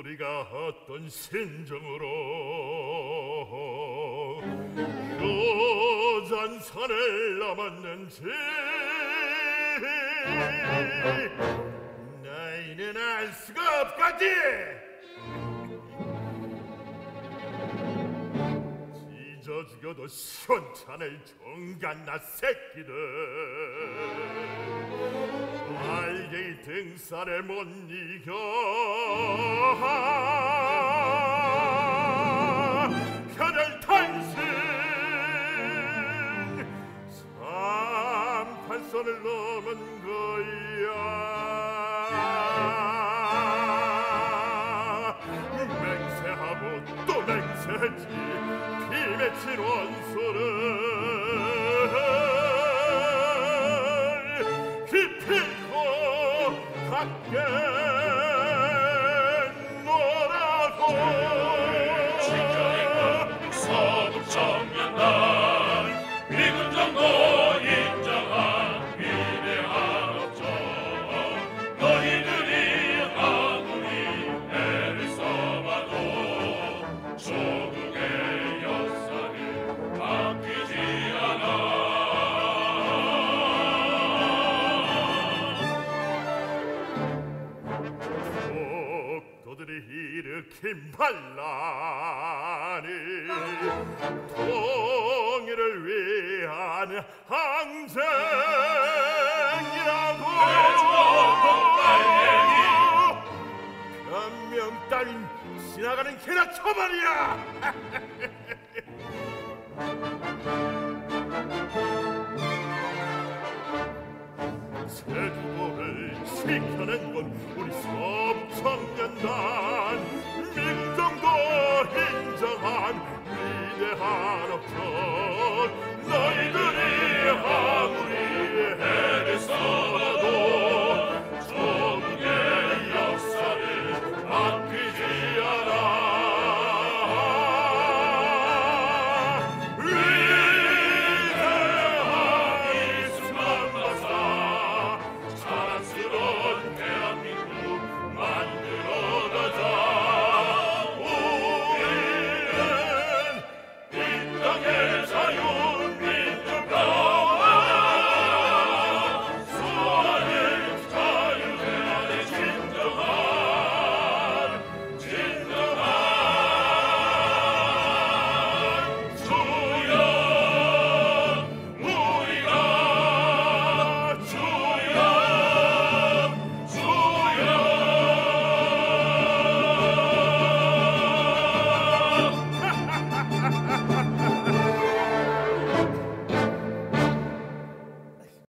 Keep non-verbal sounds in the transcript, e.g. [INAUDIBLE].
우리가 어떤 심정으로 나이는 알 수가 없거지. 찢어 죽여도 시원찮을 정간나 새끼들. 알게이 등살에 못 이겨. 삼판선을 넘은 거야 맹세했지 피맺힌 원수를 기필코 갖게 노라고 반란이 통일을 위한 항쟁이라고. 변명 따윈 지나가는 개나 처벌이야. [LAUGHS] 제주도를 지켜낸 건 우리 서북 청년단 민정